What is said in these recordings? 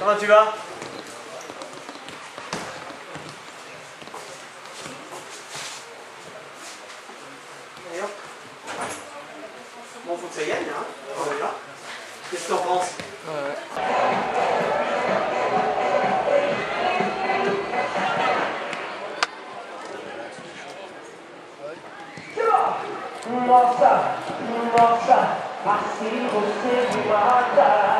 comment tu vas? Bon, faut que ça gagne, hein On y va. Qu'est-ce que t'en penses? Nossa, nossa, assim você me mata.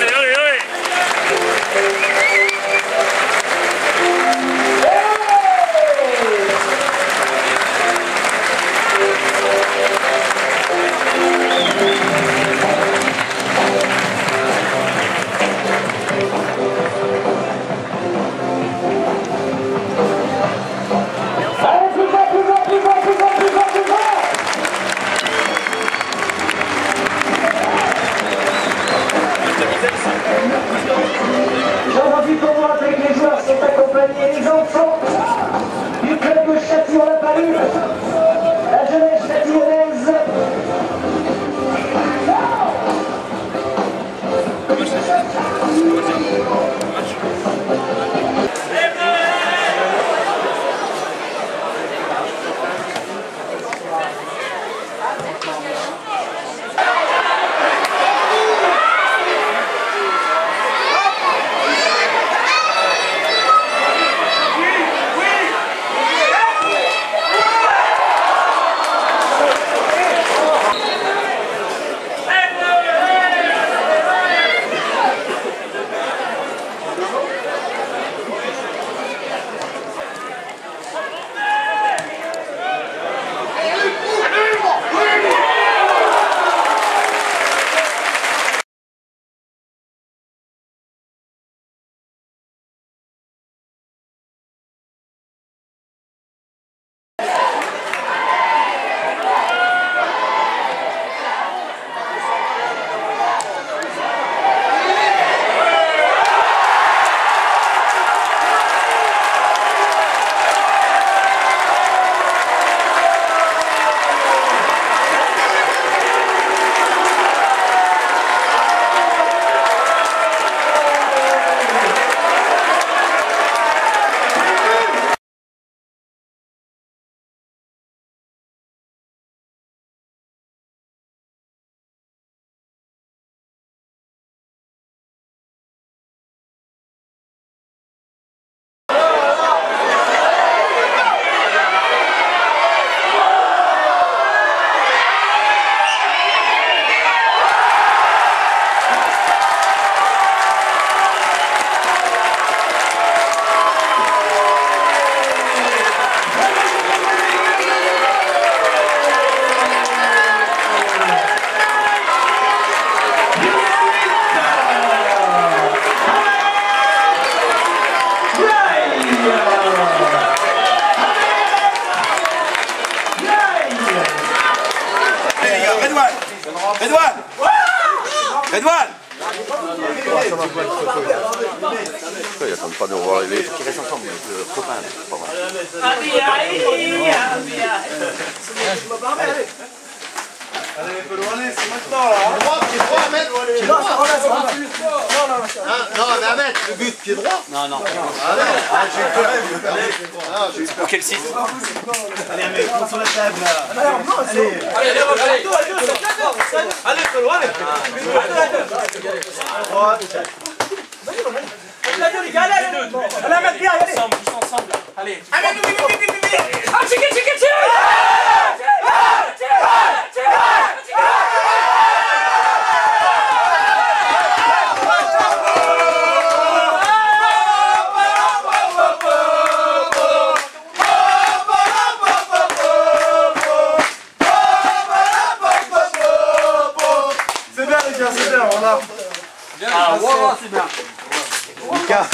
Allez, on sort. La jeunesse châtillonnaise. Redouane Ils attendent pas de revoir les. Restent ensemble, mal. Allez, c'est maintenant là à droit, Non, mais à mettre, le but, pied droit Non, non. Allez, ah, j'ai eu peur. Ah, j'ai eu peur. Quel site Allez, mec, prends sur la table là. Allez, Allez, allez, allez. Allez, Felo, allez. droit. Allez, mettre bien, allez. Ensemble, tous ensemble. Allez. Allez, tiens, c'est bien, on a. Ah, voilà, c'est bien. Lucas.